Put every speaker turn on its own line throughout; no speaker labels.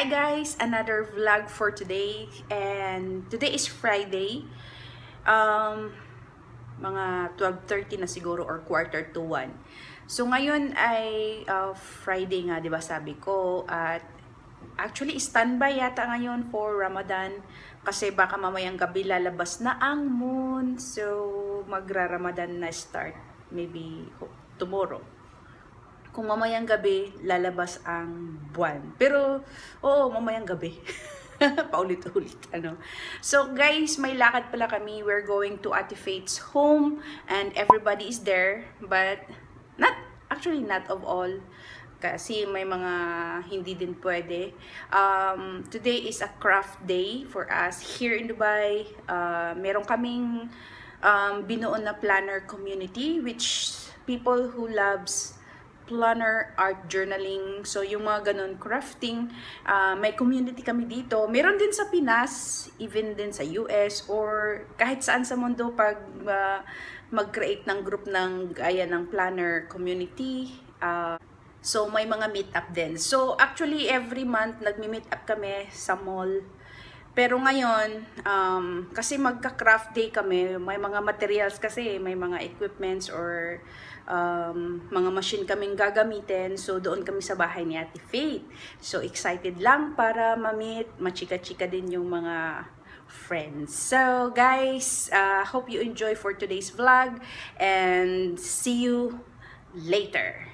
Hi guys! Another vlog for today. And today is Friday. Um, mga 12.30 na siguro or quarter to 1 so ngayon ay uh, Friday nga 'di ba sabi ko. At actually standby yata ngayon for Ramadan. Kasi baka mamayang gabi lalabas na ang moon. So magra-Ramadan na start. Maybe tomorrow kung mamayang gabi, lalabas ang buwan. Pero, oo, mamayang gabi. Paulit-ulit, ano. So, guys, may lakad pala kami. We're going to Ate Faith's home and everybody is there. But, not, actually not of all. Kasi may mga hindi din pwede. Um, today is a craft day for us here in Dubai. Uh, meron kaming um, binuon na planner community which people who loves planner, art journaling, so yung mga ganun, crafting, uh, may community kami dito. Meron din sa Pinas, even din sa US, or kahit saan sa mundo pag uh, mag-create ng group ng gaya ng planner community. Uh, so may mga meet-up din. So actually every month nagmi-meet up kami sa mall. Pero ngayon, um, kasi magka-craft day kami, may mga materials kasi, may mga equipments or um, mga machine kaming gagamitin. So, doon kami sa bahay ni Ate Faith. So, excited lang para ma-meet, machika-chika din yung mga friends. So, guys, uh, hope you enjoy for today's vlog and see you later.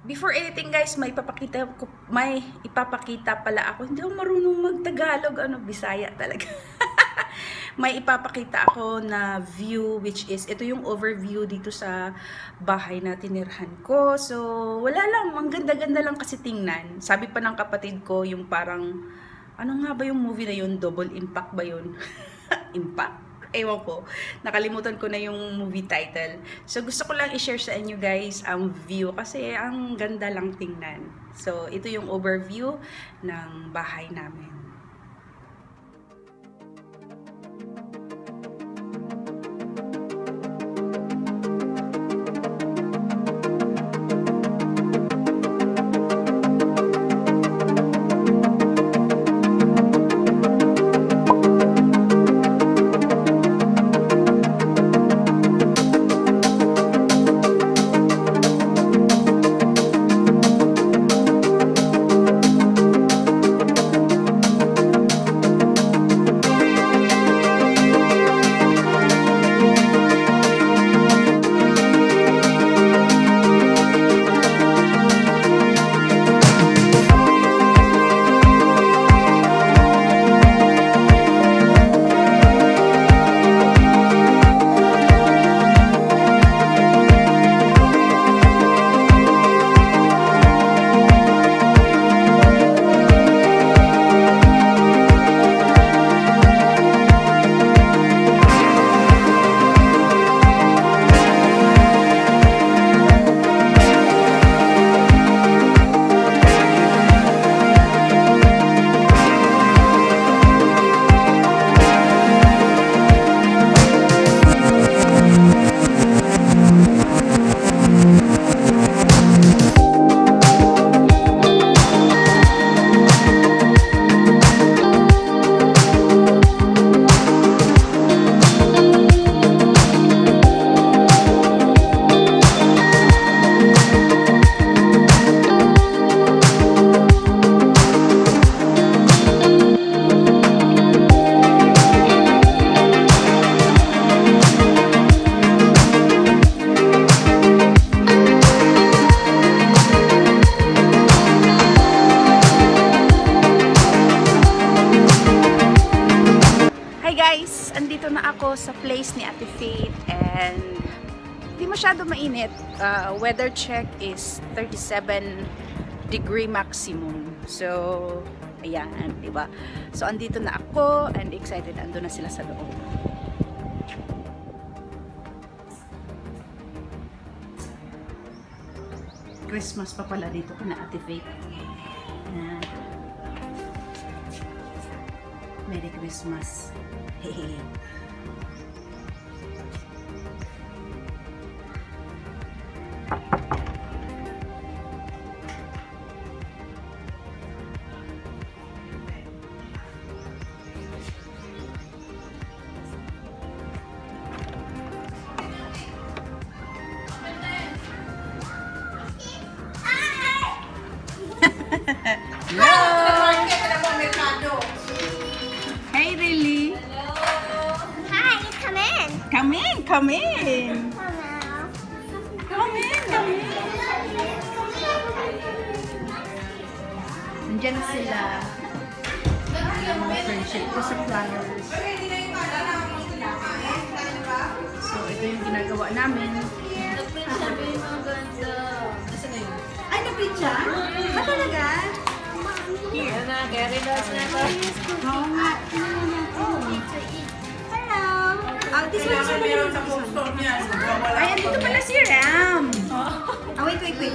Before anything guys, may ipapakita ko, may ipapakita pala ako. Hindi ako marunong magtagalog, ano, Bisaya talaga. may ipapakita ako na view which is ito yung overview dito sa bahay na tinirhan ko. So, wala lang, ang ganda-ganda lang kasi tingnan. Sabi pa ng kapatid ko yung parang ano nga ba yung movie na yun? Double Impact ba yun? Impact? Ewan ko. Nakalimutan ko na yung movie title. So, gusto ko lang i-share sa inyo guys ang view kasi ang ganda lang tingnan. So, ito yung overview ng bahay namin. Hindi masyado mainit. Uh, weather check is 37 degree maximum. So, ayan, di ba? So, andito na ako and excited. Ando na sila sa loob. Christmas pa pala dito na Ate Faith. Ayan. Merry Christmas. Hehehe. come in. Come in, come in. Nandiyan na sila. Yung mga friendship ko sa flowers. So, ito yung ginagawa namin. Ay, na-print siya? Ba talaga?
Yan na, carry dogs na to.
Oo nga. Hello. Ah, this one is
meron sa bookstore niya. Wala.
Ay, andito pala si Ram. Ah, wait, wait, wait.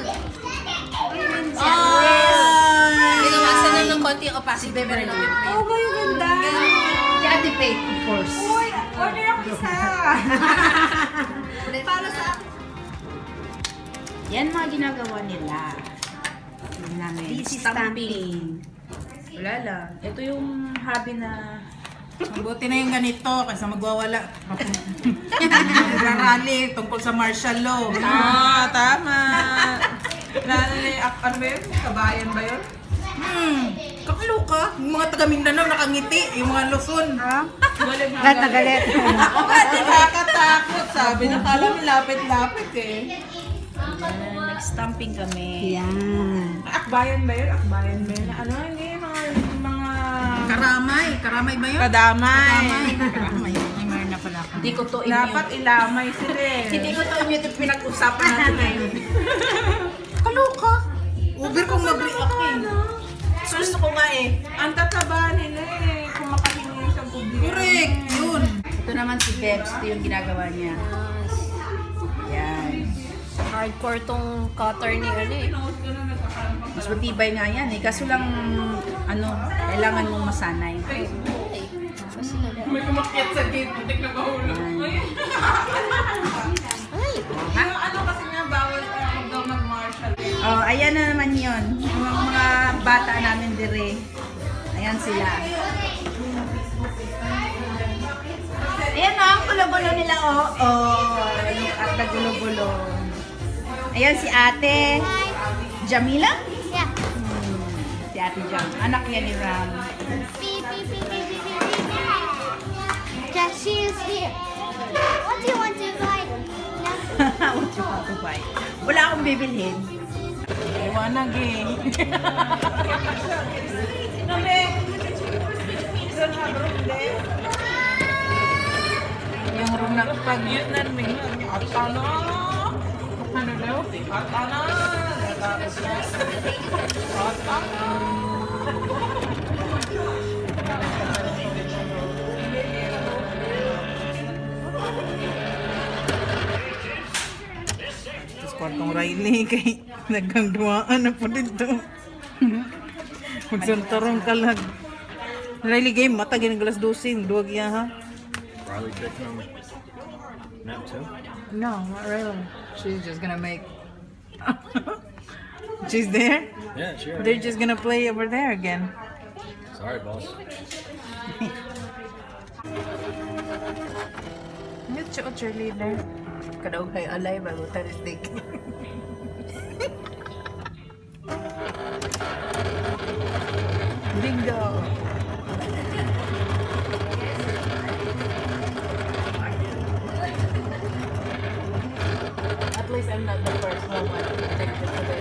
Pinamasa na ng konti yung opacity. Pero
Oh, ba yung ganda? Si Ate Faith, of course. Uy, order ako isa. Para sa... Yan mga ginagawa nila. Tingnan namin.
This is stamping.
Wala lang. Ito yung hobby na...
Mabuti na yung ganito kasi magwawala. Nagrarally tungkol sa martial law. Ah, tama. Lalo na yung, ano ba yun? Kabayan ba yun? Hmm, kakaloka. Yung mga taga Mindanao nakangiti, yung mga Luzon.
Ha?
Galit na galit.
Ako nga, nakakatakot. Sabi na kala mo lapit-lapit eh.
Nag-stamping kami.
Yan.
Akbayan ba yun? Akbayan ba yun? Ano yun? Karamay. Karamay ba yun? Kadamay. Karamay. Meron na pala ako.
Hindi ko to
Dapat ilamay sila eh.
Hindi ko to immune yung pinag-usapan natin ngayon.
Kaloka. Uber kung mag-react eh. So, gusto ko nga eh. Ang tataba nila eh. Kung makahingi sa publiko. Correct. Yun.
Ito naman si Bebs. Ito yung ginagawa niya.
Hardcore tong cutter ni ano eh.
Mas matibay nga yan eh. Kaso lang, ano, kailangan mong masanay.
May kumakyat sa gate. Muntik na mahulog. Ano, ano kasi nga bawal daw mag-martial.
Oh, ayan na naman yun. Yung mga bata namin dire. Ayan sila. Ayan o, ang gulo-gulo nila o. Oh. oh, at nagulo-gulo. Ayan si ate. Jamila?
Yeah.
Hmm, si ate Jam. Anak yan ni Ram.
Beep, beep, beep, beep, beep, beep, beep, beep. That she is here. What do you want to buy?
What you want to buy? Wala akong bibilhin.
Iwanag eh. Yung room na pag yun na rin at ano? Ano daw? At ano? At ano? Tapos kwartong Riley kay nagkang dumaan na po dito. Magsuntarong
Not too?
No, not really. She's just gonna make. She's there?
Yeah, sure.
They're just gonna play over there again.
Sorry, boss.
Nhất chỗ cheerleader. Cả đầu thầy ở đây và người Bingo! Least I'm not the first woman connected to the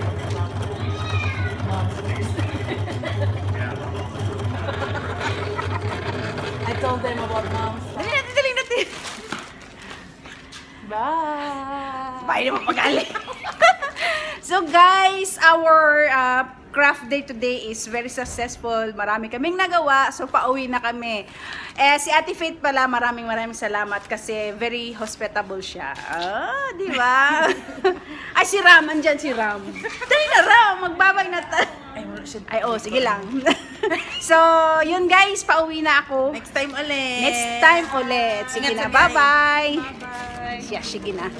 monsters. I told them about monsters.
Dali natin, dali natin.
Bye!
Bye naman so guys, our uh, craft day today is very successful. Marami kaming nagawa, so pauwi na kami. Eh, si Ate Faith pala, maraming maraming salamat kasi very hospitable siya. Ah, di ba? Ay, si Ram, andyan si Ram. Dali na, Ram, magbabay na ta- Ay, oh, sige lang. so, yun guys, pauwi na ako.
Next time ulit.
Next time ulit. Sige
Ingat
na, bye-bye.
Bye.
Yeah, sige na.